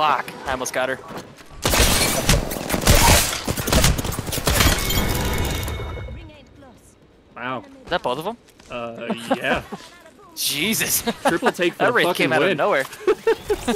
Fuck. I almost got her. Wow. Is that both of them? Uh, yeah. Jesus. Triple take for that the fucking came out of nowhere.